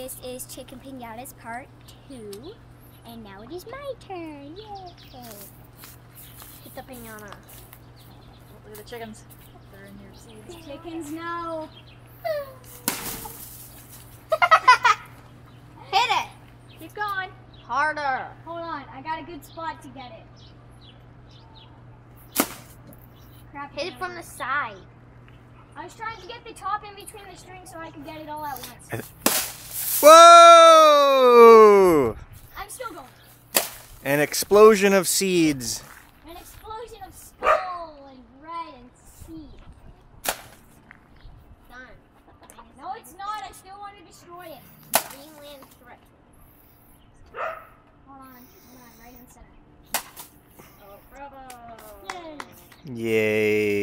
this is Chicken Pinatas Part 2. And now it is my turn. Yay! Get the pinata. Look at the chickens. They're in your seeds. Chickens, no. Hit it! Keep going. Harder. Hold on, I got a good spot to get it. Crap. Hit it from the side. I was trying to get the top in between the strings so I could get it all at once. Whoa! I'm still going. An explosion of seeds. An explosion of skull and red and seed. Done. No, it's not. I still want to destroy it. Greenland threat. Hold on. Hold on. Right in the center. Oh, bravo. Yay. Yay.